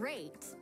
Great.